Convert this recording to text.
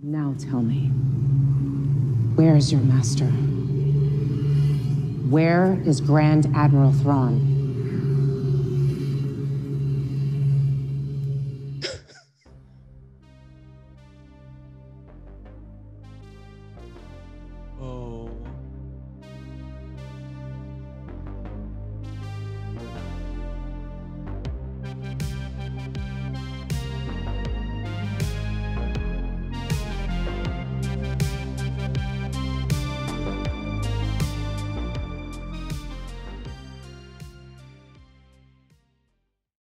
Now tell me, where is your master? Where is Grand Admiral Thrawn? oh.